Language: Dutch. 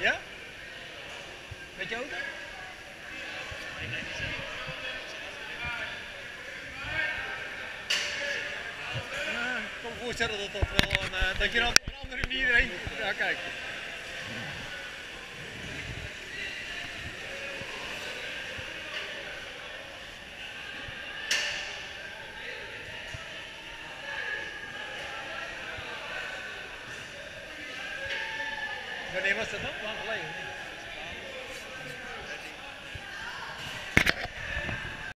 Ja? Weet je ook? Ik kan me voorstellen dat dat wel een, eh, dat je dan op een andere manier heen. Ja, Your name was Satan? One play.